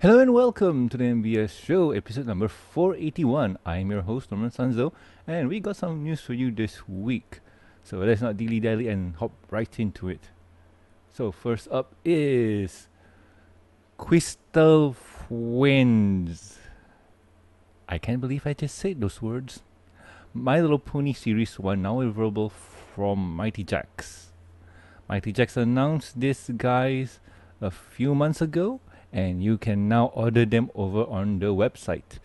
Hello and welcome to the MBS show, episode number 481. I'm your host, Norman Sanzo, and we got some news for you this week. So let's not dilly dally and hop right into it. So, first up is Crystal Winds. I can't believe I just said those words. My Little Pony Series 1 now available from Mighty Jaxx. Mighty Jaxx announced this, guys, a few months ago and you can now order them over on the website.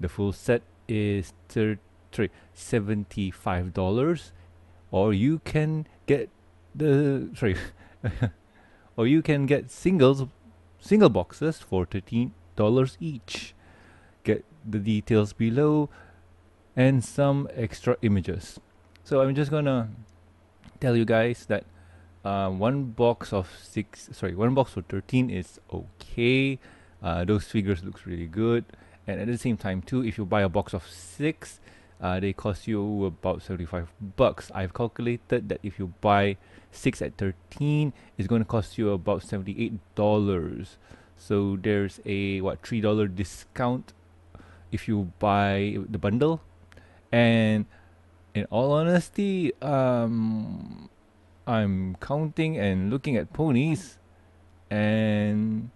The full set is thir- sorry, $75 or you can get the sorry or you can get singles single boxes for $13 each. Get the details below and some extra images. So I'm just to tell you guys that uh, one box of six sorry one box for 13 is okay. Uh, those figures looks really good. And at the same time too if you buy a box of six uh, they cost you about 75 bucks. I've calculated that if you buy six at 13 it's going to cost you about 78 dollars. So there's a what three dollar discount if you buy the bundle. And in all honesty um I'm counting and looking at ponies, and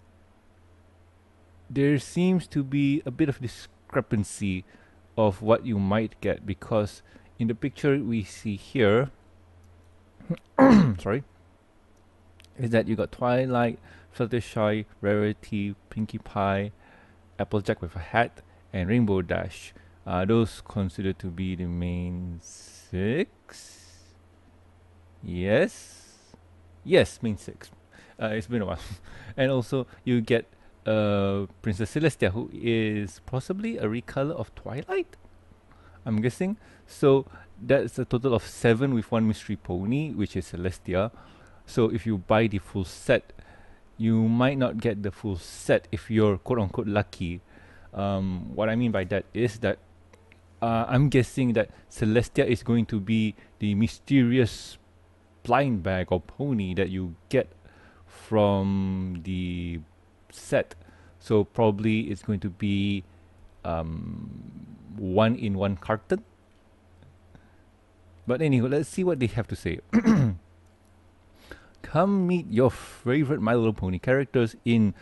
there seems to be a bit of discrepancy of what you might get because in the picture we see here, sorry, is that you got Twilight, Fluttershy, Rarity, Pinkie Pie, Applejack with a hat, and Rainbow Dash. Uh, those considered to be the main six. Yes. Yes, main six. Uh, it's been a while. and also, you get uh, Princess Celestia, who is possibly a recolor of Twilight. I'm guessing. So that's a total of seven with one mystery pony, which is Celestia. So if you buy the full set, you might not get the full set if you're quote unquote lucky. Um, what I mean by that is that uh, I'm guessing that Celestia is going to be the mysterious blind bag or pony that you get from the set. So probably it's going to be um, one in one carton. But anyway, let's see what they have to say. Come meet your favorite My Little Pony characters in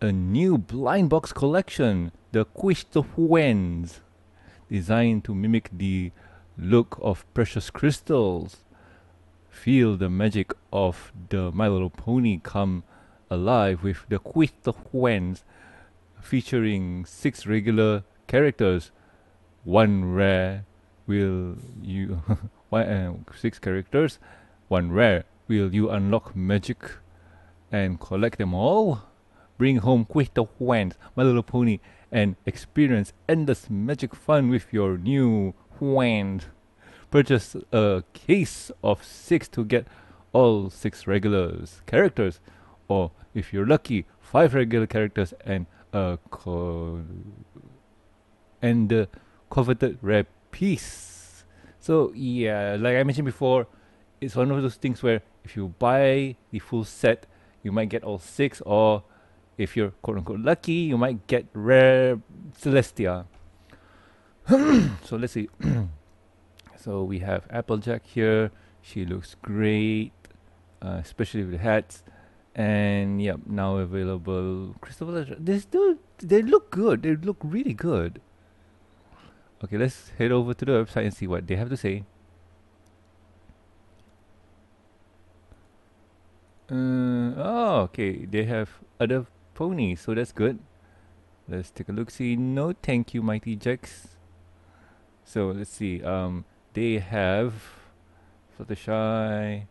a new blind box collection, the Quist of Wens, designed to mimic the look of precious crystals feel the magic of the My Little Pony come alive with the Quist of Wens featuring six regular characters. One rare will you one, uh, six characters, one rare will you unlock magic and collect them all. Bring home Quist of Wens, My Little Pony, and experience endless magic fun with your new wand purchase a case of six to get all six regular characters, or if you're lucky, five regular characters and a co- and the coveted rare piece. So yeah, like I mentioned before, it's one of those things where if you buy the full set, you might get all six, or if you're quote unquote lucky, you might get rare Celestia. so let's see. So we have Applejack here. She looks great, uh, especially with the hats. And yep, now available. Christopher, they still they look good. They look really good. Okay, let's head over to the website and see what they have to say. Uh, oh, okay. They have other ponies, so that's good. Let's take a look. See, no, thank you, Mighty Jaxx. So let's see. Um, they have Fluttershy,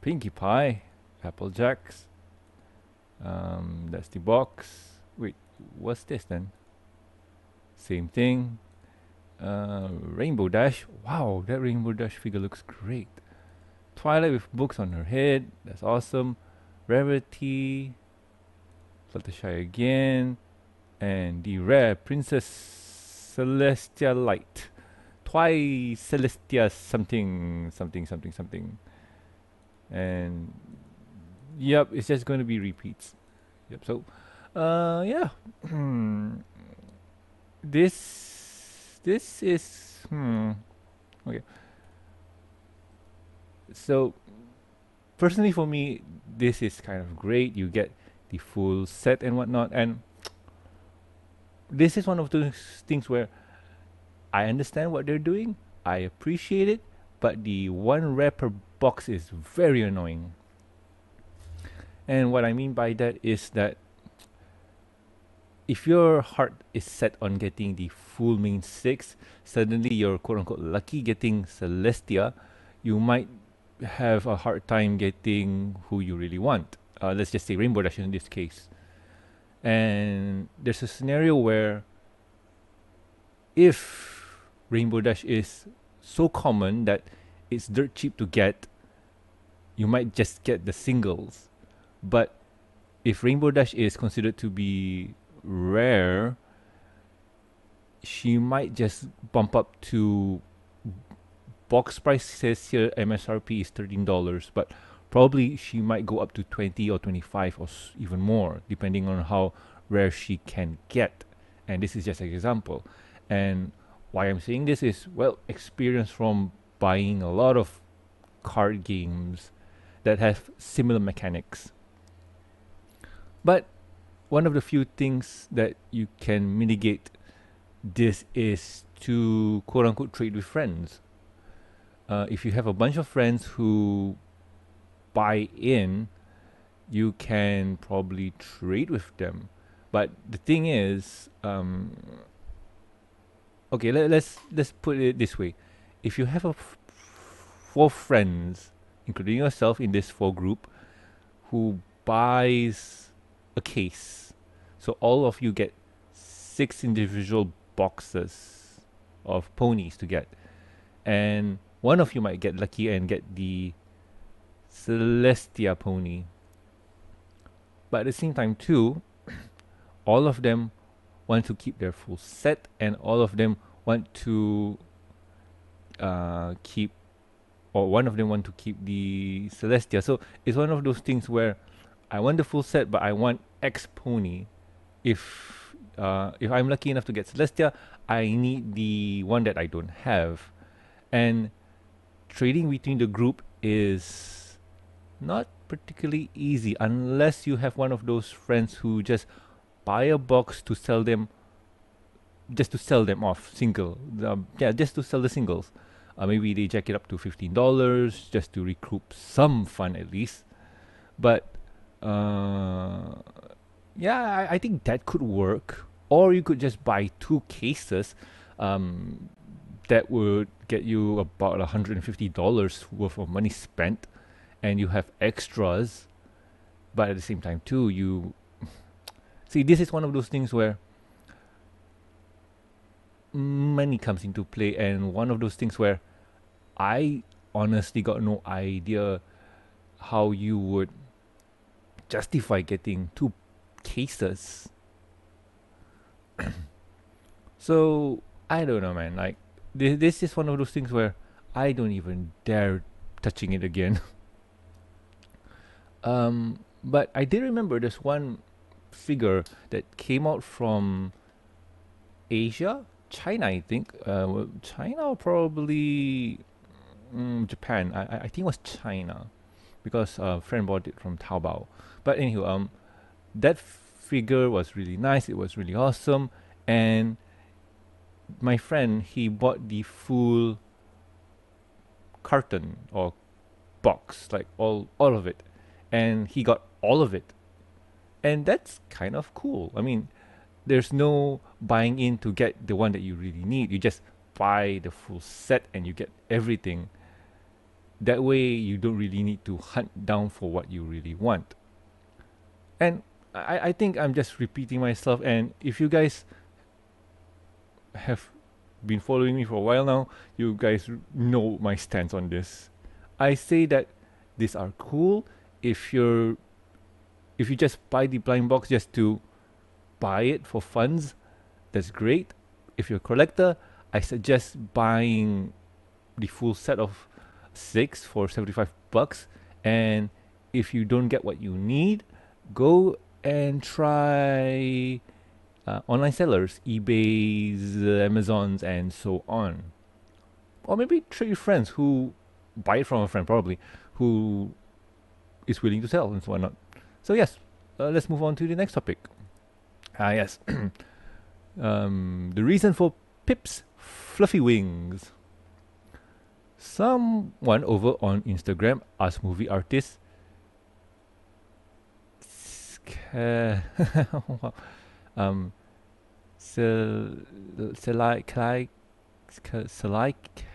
Pinkie Pie, Applejacks. Um, that's the box. Wait, what's this then? Same thing. Uh, Rainbow Dash. Wow, that Rainbow Dash figure looks great. Twilight with books on her head. That's awesome. Rarity. Fluttershy again. And the rare Princess Celestia Light twice Celestia something something something something. And yep, it's just going to be repeats. Yep. So Uh, yeah. This this is hmm. Okay. So personally for me, this is kind of great. You get the full set and whatnot, and this is one of those things where I understand what they're doing. I appreciate it, but the one rare per box is very annoying. And what I mean by that is that if your heart is set on getting the full main six, suddenly you're quote unquote lucky getting Celestia, you might have a hard time getting who you really want. Uh, let's just say Rainbow Dash in this case. And there's a scenario where if Rainbow Dash is so common that it's dirt cheap to get, you might just get the singles. But if Rainbow Dash is considered to be rare, she might just bump up to box price says here MSRP is $13, but probably she might go up to 20 or 25 or even more depending on how rare she can get. And this is just an example. And why I'm saying this is well, experience from buying a lot of card games that have similar mechanics. But one of the few things that you can mitigate this is to quote unquote trade with friends. Uh, if you have a bunch of friends who buy in, you can probably trade with them. But the thing is, um, okay, let, let's let's put it this way: if you have a f- four friends, including yourself in this four group, who buys a case, so all of you get six individual boxes of ponies to get, and one of you might get lucky and get the Celestia pony. But at the same time, too, all of them want to keep their full set, and all of them want to uh, keep, or one of them want to keep the Celestia. So it's one of those things where I want the full set, but I want X pony. If uh, if I'm lucky enough to get Celestia, I need the one that I don't have, and trading between the group is not particularly easy unless you have one of those friends who just buy a box to sell them just to sell them off single um, yeah just to sell the singles. Uh, maybe they jack it up to $15 just to recoup some fun at least. But uh, yeah I, I think that could work. Or you could just buy two cases um, that would get you about $150 worth of money spent. And you have extras but at the same time too you see this is one of those things where money comes into play and one of those things where i honestly got no idea how you would justify getting two cases. So i don't know man. Like this, this is one of those things where i don't even dare touching it again. Um but i did remember there's one figure that came out from asia? China i think. Uh china or probably mm, japan. I, I think it was china because a friend bought it from taobao. But anywho um that figure was really nice. It was really awesome. And my friend he bought the full carton or box like all all of it. And he got all of it and that's kind of cool. I mean there's no buying in to get the one that you really need. You just buy the full set and you get everything. That way you don't really need to hunt down for what you really want. And i, I think i'm just repeating myself. And if you guys have been following me for a while now, you guys know my stance on this. I say that these are cool if you're if you just buy the blind box just to buy it for funds, that's great. If you're a collector, I suggest buying the full set of six for 75 bucks and if you don't get what you need, go and try uh, online sellers, eBay's, uh, Amazon's, and so on. Or maybe trade friends who buy it from a friend, probably, who is willing to sell and so on. So, yes, uh, let's move on to the next topic. Ah, yes. um, the reason for Pip's fluffy wings. Someone over on Instagram asked movie artist um, Selai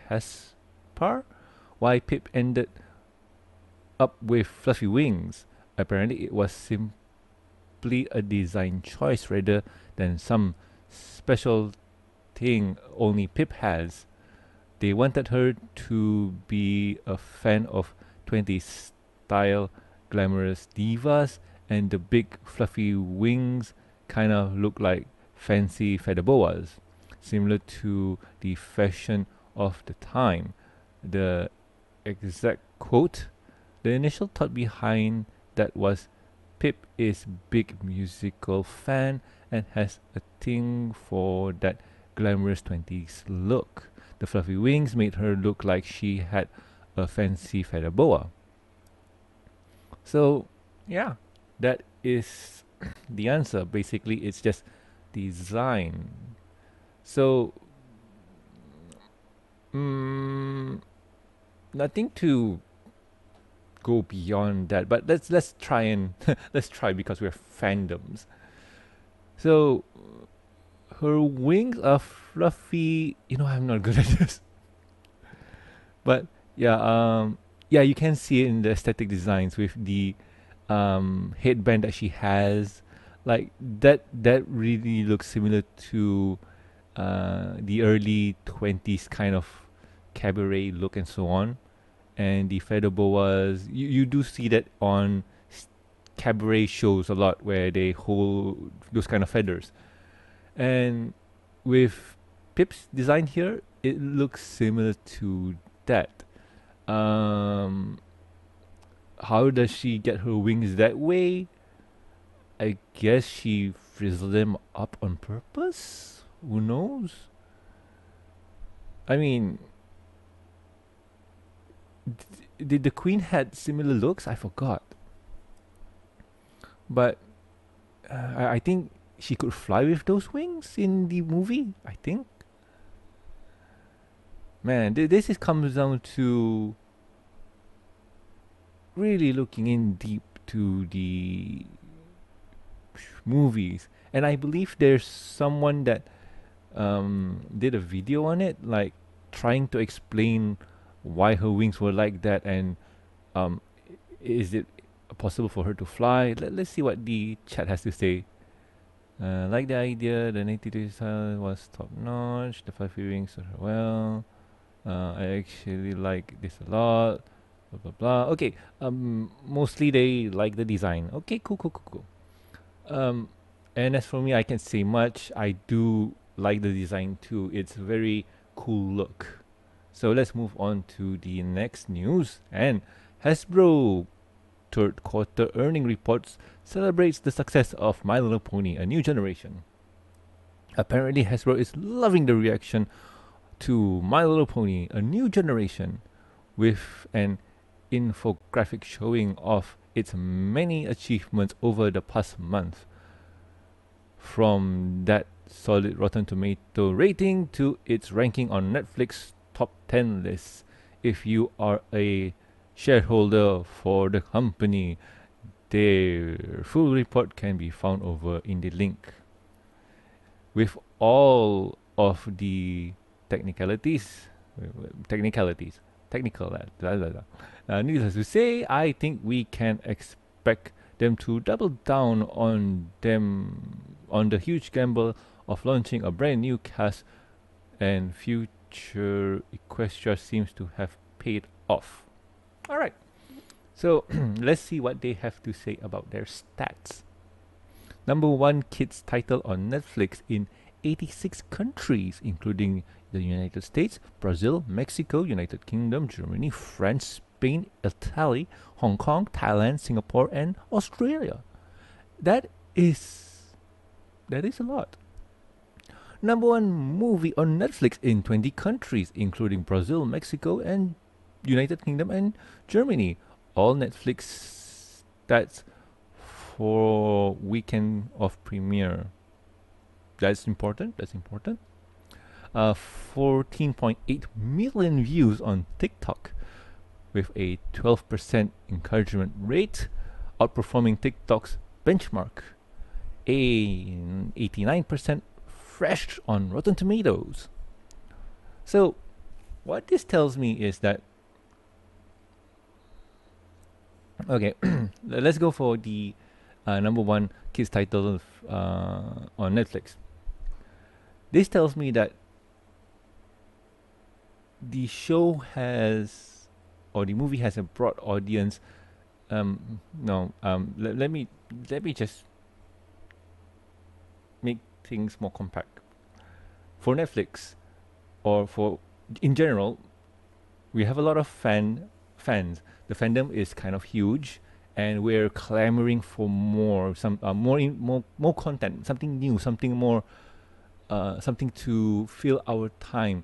Caspar why Pip ended up with fluffy wings. Apparently, it was simply a design choice rather than some special thing only Pip has. They wanted her to be a fan of 20s style glamorous divas, and the big fluffy wings kind of look like fancy feather boas, similar to the fashion of the time. The exact quote, the initial thought behind that was Pip is big musical fan and has a thing for that glamorous 20s look. The fluffy wings made her look like she had a fancy feather boa. So, yeah, that is the answer. Basically, it's just design. So, mm, nothing to go beyond that. But let's let's try and let's try because we're fandoms. So, her wings are fluffy. You know, I'm not good at this. But yeah, um, yeah, you can see it in the aesthetic designs with the um, headband that she has. Like that, that really looks similar to uh, the early twenties kind of cabaret look and so on. And the feather boas, you, you do see that on cabaret shows a lot where they hold those kind of feathers. And with Pip's design here, it looks similar to that. Um, how does she get her wings that way? I guess she frizzled them up on purpose? Who knows? I mean, did the queen had similar looks? I forgot. But uh, I, I think she could fly with those wings in the movie. I think. Man, th- this is comes down to really looking in deep to the movies, and I believe there's someone that um, did a video on it, like trying to explain why her wings were like that, and um, is it possible for her to fly? Let, let's see what the chat has to say. Uh, like the idea, the native style was top notch. The five wings are well. Uh, I actually like this a lot. Blah blah blah. Okay. Um, mostly they like the design. Okay, cool, cool, cool, cool. Um, and as for me, I can't say much. I do like the design too. It's a very cool look. So let's move on to the next news. And Hasbro third quarter earning reports celebrates the success of My Little Pony: A New Generation. Apparently, Hasbro is loving the reaction to My Little Pony: A New Generation, with an infographic showing off its many achievements over the past month. From that solid Rotten Tomato rating to its ranking on Netflix top 10 list. If you are a shareholder for the company. Their full report can be found over in the link. With all of the technicalities, technicalities, technical, blah, blah, blah. Uh, needless to say, I think we can expect them to double down on them on the huge gamble of launching a brand new cast and future Equestria seems to have paid off. All right. So let's see what they have to say about their stats. Number one kids title on Netflix in 86 countries, including the United States, Brazil, Mexico, United Kingdom, Germany, France, Spain, Italy, Hong Kong, Thailand, Singapore, and Australia. That is that is a lot. Number one movie on Netflix in 20 countries, including Brazil, Mexico, and United Kingdom and Germany. All Netflix stats for weekend of premiere. That's important. That's important. Uh, 14.8 million views on TikTok with a 12% encouragement rate, outperforming TikTok's benchmark. A 89% fresh on Rotten Tomatoes. So, what this tells me is that okay, let's go for the uh, number one kids title uh, on Netflix. This tells me that the show has or the movie has a broad audience. Um, no, um, let, let me let me just things more compact. For Netflix, or for in general, we have a lot of fan fans. The fandom is kind of huge, and we're clamoring for more, some uh, more, in, more, more content, something new, something more, uh, something to fill our time.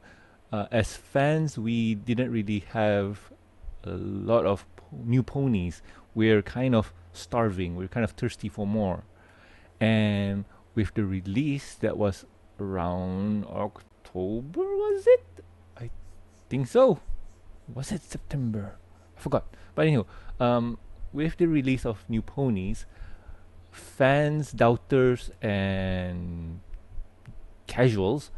Uh, as fans, we didn't really have a lot of new ponies. We're kind of starving. We're kind of thirsty for more, and with the release that was around October, was it? I think so. Was it September? I forgot. But anyway, um, with the release of new ponies, fans, doubters, and casuals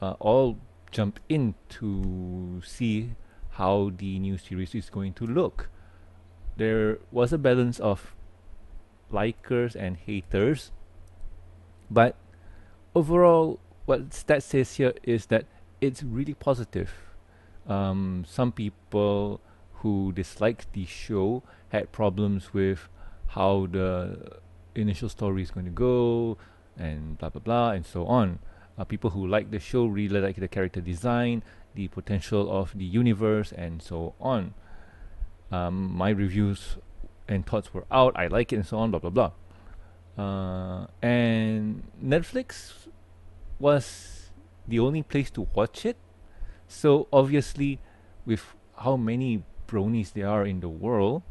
uh, all jumped in to see how the new series is going to look. There was a balance of likers and haters but overall, what stat says here is that it's really positive. Um, some people who disliked the show had problems with how the initial story is going to go and blah blah blah and so on. Uh, people who like the show really like the character design, the potential of the universe, and so on. Um, my reviews and thoughts were out. I like it and so on. Blah blah blah. Uh, and Netflix was the only place to watch it. So obviously, with how many bronies there are in the world,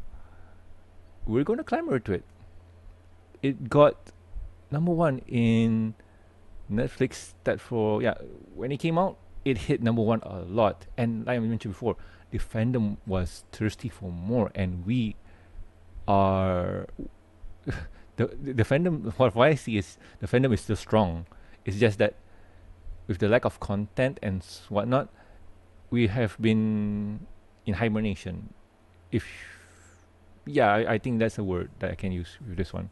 we're going to clamor to it. It got number one in Netflix. That for yeah, when it came out, it hit number one a lot. And like I mentioned before, the fandom was thirsty for more, and we are the the fandom what, I see is the fandom is still strong. It's just that with the lack of content and whatnot, we have been in hibernation. If yeah, I, I think that's a word that I can use with this one.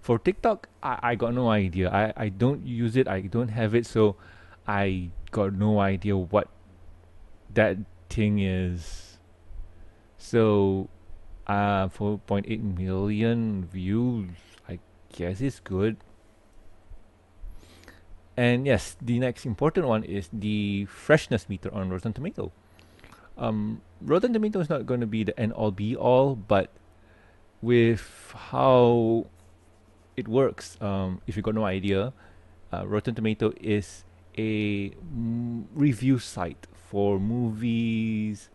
For TikTok, I, I got no idea. I, I don't use it. I don't have it, so I got no idea what that thing is. So uh, 4.8 million views. I guess it's good. And yes, the next important one is the freshness meter on Rotten Tomato. Um, Rotten Tomato is not going to be the end all be all, but with how it works, um, if you got no idea, uh, Rotten Tomato is a review site for movies,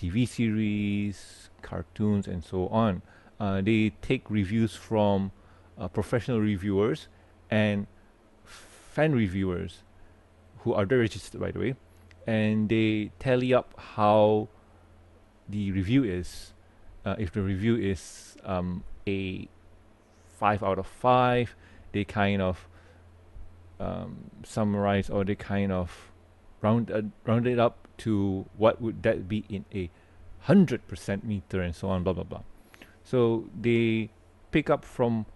TV series, cartoons, and so on. Uh, they take reviews from uh, professional reviewers and fan reviewers who are registered, by the way, and they tally up how the review is. Uh, if the review is um, a five out of five, they kind of um, summarize or they kind of round uh, round it up to what would that be in a 100% meter and so on, blah, blah, blah. So they pick up from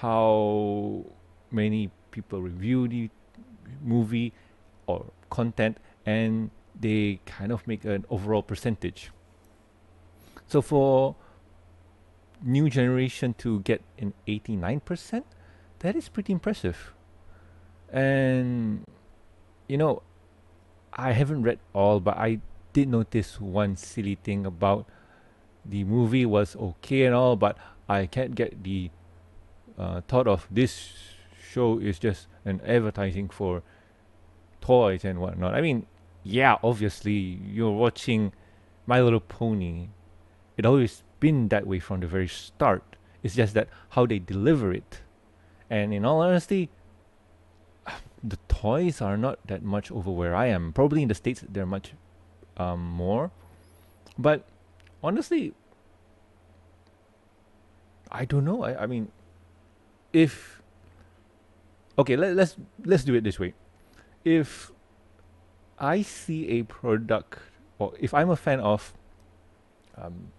how many people review the movie or content and they kind of make an overall percentage. So for new generation to get an 89%, that is pretty impressive. And you know, I haven't read all, but I did notice one silly thing about the movie was okay and all, but I can't get the uh, thought of this show is just an advertising for toys and whatnot. I mean, yeah, obviously you're watching My Little Pony. It always been that way from the very start. It's just that how they deliver it. And in all honesty, the toys are not that much over where I am. Probably in the States they're much um, more. But honestly, I don't know. I, I mean, if okay, let, let's let's do it this way. If I see a product, or if I'm a fan of, um,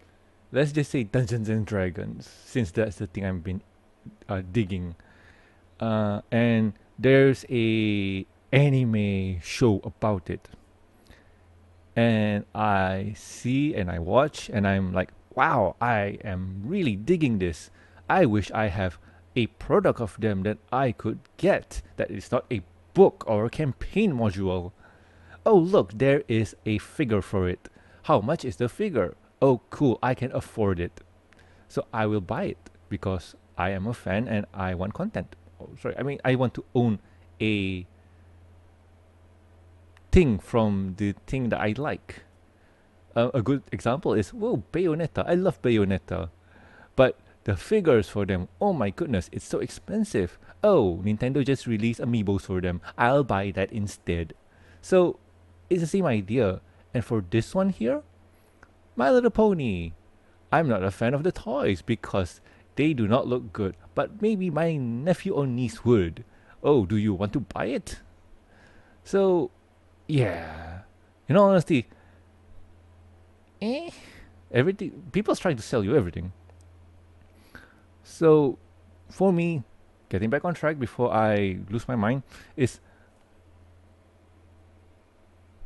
let's just say Dungeons and Dragons, since that's the thing I've been uh, digging, uh, and there's a anime show about it, and I see and I watch and I'm like, wow, I am really digging this. I wish I have a product of them that I could get that is not a book or a campaign module. Oh, look, there is a figure for it. How much is the figure? Oh, cool, I can afford it. So I will buy it because I am a fan and I want content. Oh, sorry, I mean, I want to own a thing from the thing that I like. Uh, a good example is, whoa, Bayonetta. I love Bayonetta. But the figures for them, oh my goodness, it's so expensive. Oh, Nintendo just released amiibos for them. I'll buy that instead. So it's the same idea. And for this one here, My Little Pony. I'm not a fan of the toys because they do not look good, but maybe my nephew or niece would. Oh, do you want to buy it? So, yeah. In all honesty, eh, everything, people's trying to sell you everything. So, for me, getting back on track before I lose my mind is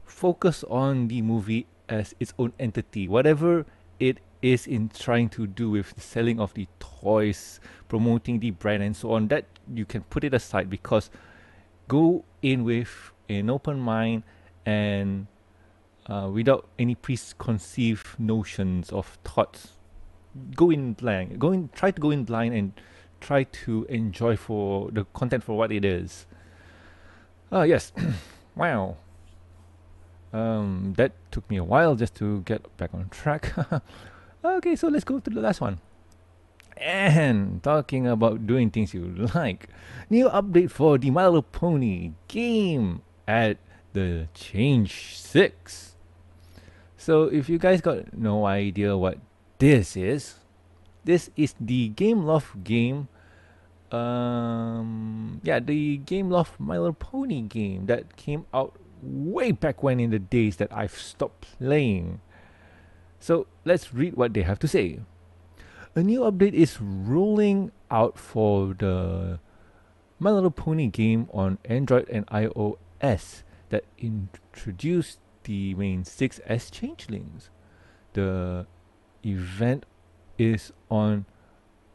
focus on the movie as its own entity. Whatever it is in trying to do with the selling of the toys, promoting the brand, and so on, that you can put it aside because go in with an open mind and uh, without any preconceived notions of thoughts. Go in blind. Go in. Try to go in blind and try to enjoy for the content for what it is. Ah, yes. wow. Um, that took me a while just to get back on track. okay, so let's go to the last one. And talking about doing things you like, new update for the My Little Pony game at the Change 6. So if you guys got no idea what this is, this is the Gameloft game. Um, yeah, the Gameloft My Little Pony game that came out way back when in the days that I've stopped playing. So let's read what they have to say. A new update is rolling out for the My Little Pony game on Android and iOS that introduced the main six 6S changelings. The event is on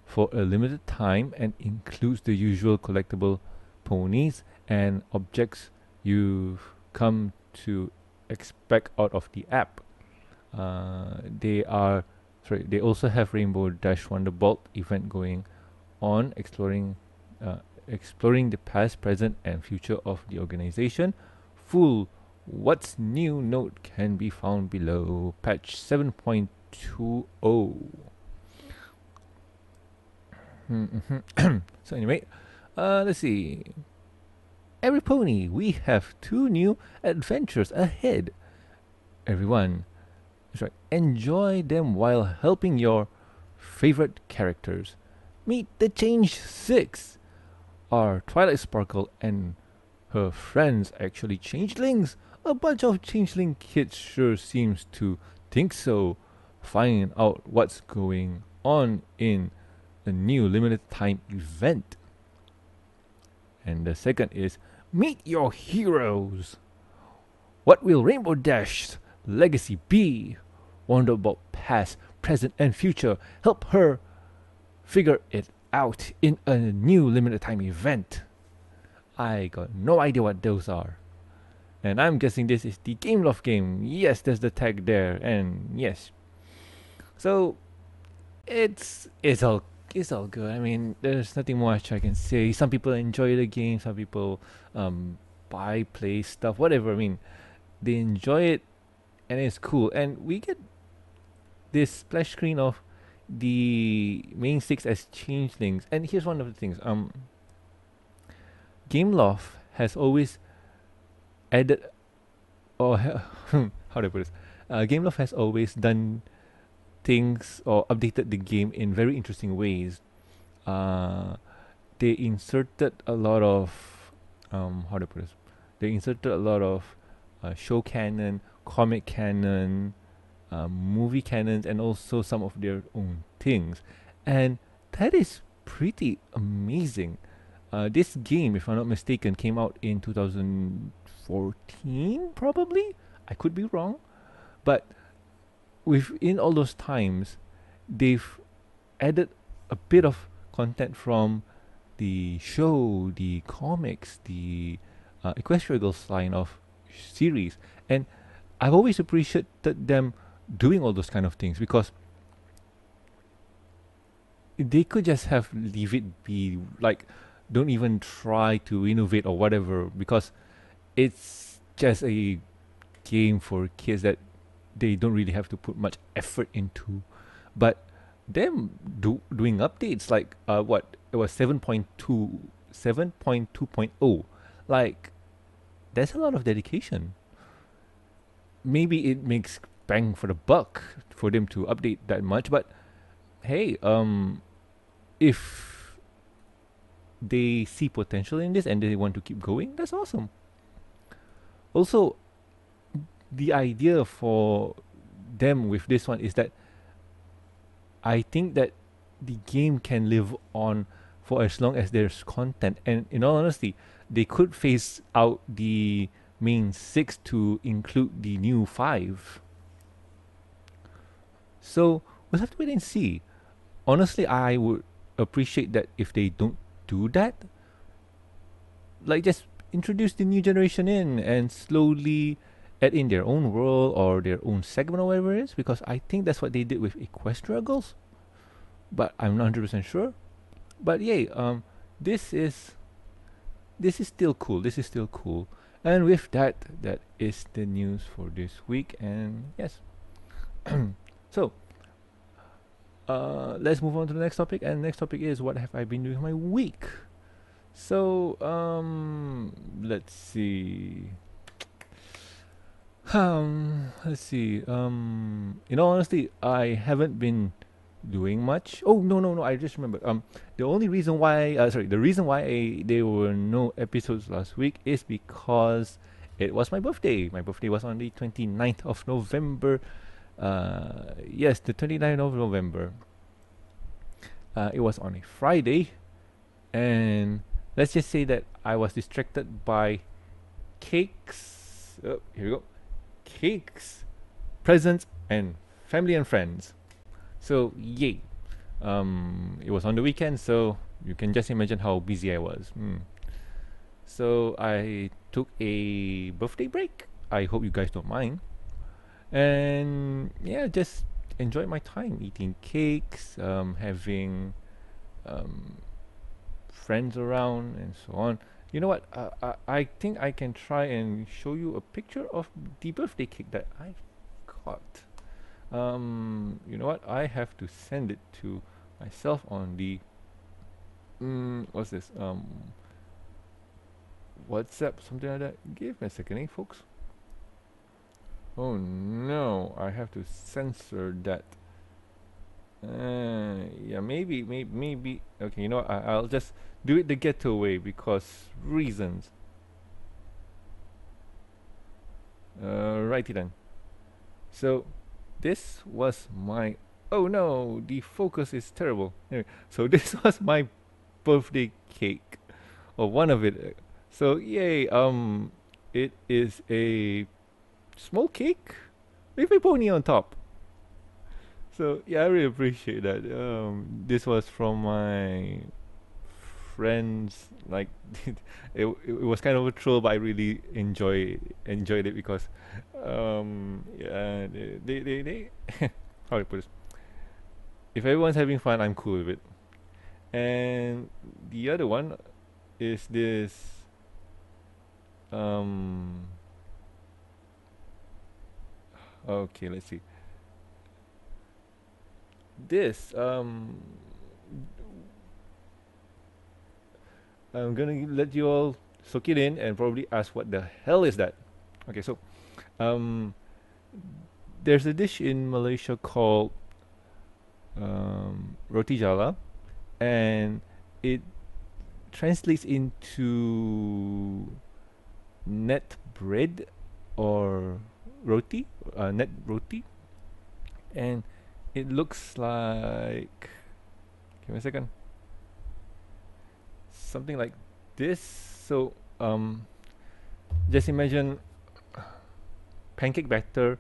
for a limited time and includes the usual collectible ponies and objects you've come to expect out of the app. Uh, they are sorry. They also have Rainbow Dash Wonderbolt event going on, exploring uh, exploring the past, present, and future of the organization. Full what's new note can be found below patch 7.20. so anyway, uh, let's see. Every pony, we have two new adventures ahead. Everyone, right, enjoy them while helping your favorite characters. Meet the Change Six. Are Twilight Sparkle and her friends actually changelings? A bunch of changeling kids sure seems to think so. Find out what's going on in the new limited time event. And the second is Meet your heroes. What will Rainbow Dash's legacy be? Wonderbolt past, present, and future. Help her figure it out in a new limited time event. I got no idea what those are. And I'm guessing this is the Gameloft game. Yes, there's the tag there. And yes. So it's it's a it's all good. I mean, there's nothing much I can say. Some people enjoy the game. Some people um, buy, play stuff, whatever. I mean, they enjoy it, and it's cool. And we get this splash screen of the main six as changelings. And here's one of the things. Um, Gameloft has always added, or how do I put this? Uh, Gameloft has always done things or updated the game in very interesting ways. Uh, they inserted a lot of um, how to put this? They inserted a lot of uh, show canon, comic canon, um, movie canons, and also some of their own things, and that is pretty amazing. Uh, this game, if I'm not mistaken, came out in 2014, probably. I could be wrong, but within all those times, they've added a bit of content from the show, the comics, the uh, Equestria Girls line of series, and I've always appreciated them doing all those kind of things because they could just have leave it be like don't even try to innovate or whatever because it's just a game for kids that they don't really have to put much effort into. But them do, doing updates like uh what it was 7.2 7.2.0 like there's a lot of dedication maybe it makes bang for the buck for them to update that much but hey um if they see potential in this and they want to keep going that's awesome also the idea for them with this one is that I think that the game can live on for as long as there's content. And in all honesty, they could phase out the main six to include the new five. So we'll have to wait and see. Honestly, I would appreciate that if they don't do that. Like just introduce the new generation in and slowly add in their own world or their own segment or whatever it is because I think that's what they did with Equestria Girls. But I'm not 100% sure. But yay, um, this is this is still cool. This is still cool. And with that, that is the news for this week. And yes, so uh, let's move on to the next topic. And next topic is what have I been doing my week? So um, let's see. Um, let's see. Um, in all honesty, I haven't been doing much. Oh no no no! I just remembered. Um, the only reason why, uh, sorry, the reason why I, there were no episodes last week is because it was my birthday. My birthday was on the 29th of November. Uh, yes, the 29th of November. Uh, it was on a Friday, and let's just say that I was distracted by cakes. Oh, here we go cakes, presents, and family and friends. So, yay. Um, it was on the weekend, so you can just imagine how busy I was. Mm. So, I took a birthday break. I hope you guys don't mind. And yeah, just enjoyed my time eating cakes, um, having um, friends around, and so on. You know what? Uh, I, I think I can try and show you a picture of the birthday cake that I got. Um, you know what? I have to send it to myself on the. Mm, what's this? Um, WhatsApp, something like that. Give me a second, eh, folks. Oh no, I have to censor that. Uh, yeah, maybe, maybe, maybe. Okay, you know what? I, I'll just do it the getaway because reasons. Uh, righty then. So, this was my. Oh no, the focus is terrible. Anyway, so this was my birthday cake, or one of it. So yay! Um, it is a small cake with a pony on top. So yeah, I really appreciate that. Um, this was from my friends. Like it, it, was kind of a troll, but I really enjoy enjoyed it because, um, yeah, they they they, they how do I put this? If everyone's having fun, I'm cool with it. and the other one is this um okay let's see. This um I'm gonna let you all soak it in and probably ask what the hell is that. Okay so um there's a dish in Malaysia called um, roti jala and it translates into net bread or roti, uh, net roti, and it looks like. Give me a second. Something like this. So, um, just imagine pancake batter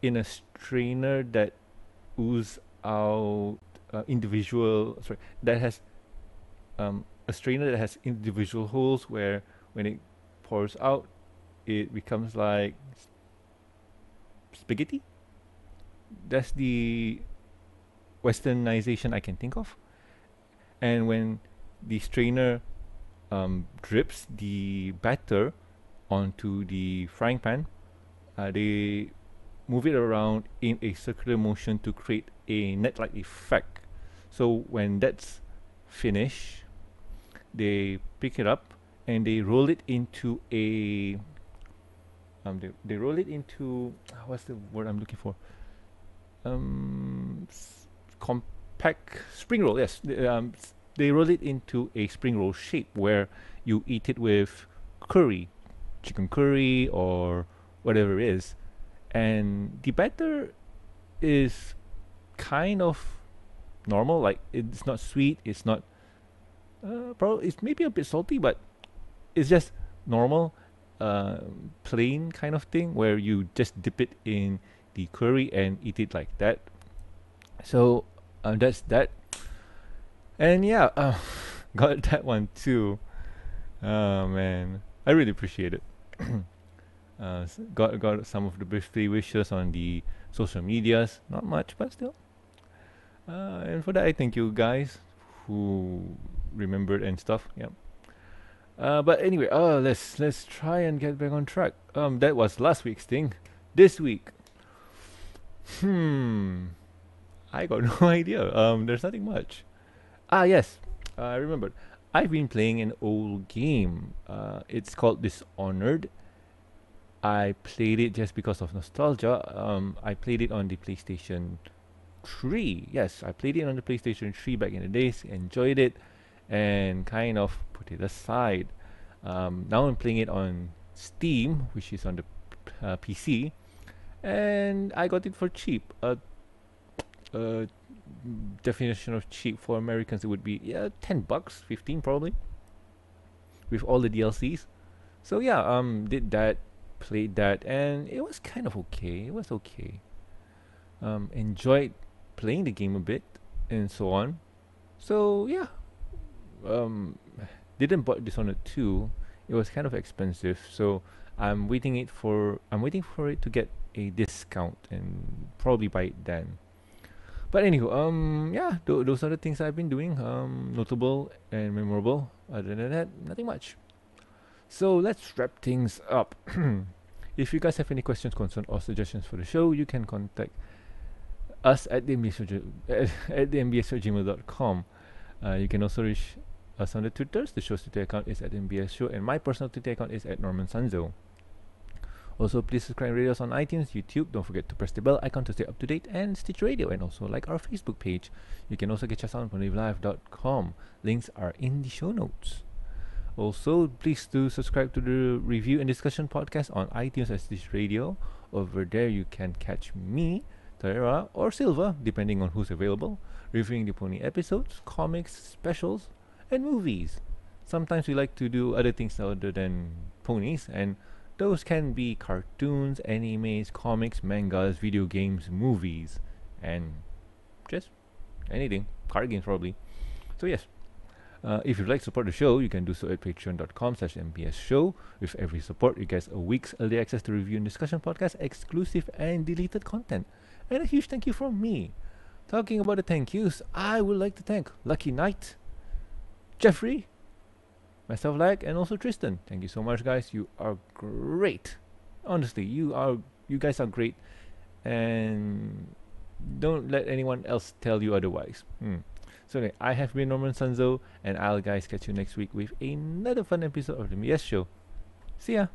in a strainer that ooze out uh, individual sorry that has um, a strainer that has individual holes where when it pours out it becomes like spaghetti? That's the westernization I can think of. And when the strainer um, drips the batter onto the frying pan uh, they move it around in a circular motion to create a net-like effect. So when that's finished, they pick it up and they roll it into a um they, they roll it into what's the word I'm looking for um compact spring roll yes they, um, they roll it into a spring roll shape where you eat it with curry chicken curry or whatever it is and the batter is kind of normal. Like it's not sweet. It's not. Uh, probably it's maybe a bit salty, but it's just normal, uh, plain kind of thing where you just dip it in the curry and eat it like that. So uh, that's that. And yeah, uh, got that one too. Oh man, I really appreciate it. uh, got got some of the birthday wishes on the social medias. Not much, but still. Uh, and for that, I thank you guys who remembered and stuff. Yeah. Uh, but anyway, uh, let's let's try and get back on track. Um, that was last week's thing. This week, hmm, I got no idea. Um, there's nothing much. Ah, yes, uh, I remembered. I've been playing an old game. Uh, it's called Dishonored. I played it just because of nostalgia. Um, I played it on the PlayStation 3. Yes, I played it on the PlayStation 3 back in the days, enjoyed it, and kind of put it aside. Um, now I'm playing it on Steam, which is on the uh, PC, and I got it for cheap. A definition of cheap for Americans, it would be yeah, 10 bucks, 15 probably, with all the DLCs. So yeah, um, did that, played that, and it was kind of okay. It was okay. Um, enjoyed playing the game a bit and so on. So yeah, um, didn't bought Dishonored 2. It was kind of expensive, so I'm waiting it for I'm waiting for it to get a discount and probably buy it then. But anywho, um, yeah, th- those are the things I've been doing. Um, notable and memorable. Other than that, nothing much. So let's wrap things up. if you guys have any questions, concerns, or suggestions for the show, you can contact us at the mbs at the mbs.gmail.com. Uh, you can also reach us on the Twitters. The show's Twitter account is at MBS Show, and my personal Twitter account is at Norman Sanzo. Also, please subscribe rate us on iTunes, YouTube. Don't forget to press the bell icon to stay up to date, and Stitch Radio, and also like our Facebook page. You can also get us on PonyLive.com. Links are in the show notes. Also, please do subscribe to the review and discussion podcast on iTunes and Stitch Radio. Over there, you can catch me Terra, or Silva, depending on who's available, reviewing the pony episodes, comics, specials, and movies. Sometimes we like to do other things other than ponies, and those can be cartoons, animes, comics, mangas, video games, movies, and just anything. Card games, probably. So, yes. Uh, if you'd like to support the show, you can do so at patreon.com slash mbs show. With every support, you get a week's early access to review and discussion podcast, exclusive and deleted content. And a huge thank you from me talking about the thank yous, I would like to thank Lucky Knight, Jeffrey, myself, like, and also Tristan. Thank you so much, guys. You are great. Honestly, you are. You guys are great, and don't let anyone else tell you otherwise. Hmm. So anyway, I have been Norman Sanzo, and I'll guys catch you next week with another fun episode of the MBS Show. See ya.